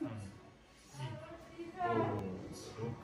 오, 오, 오,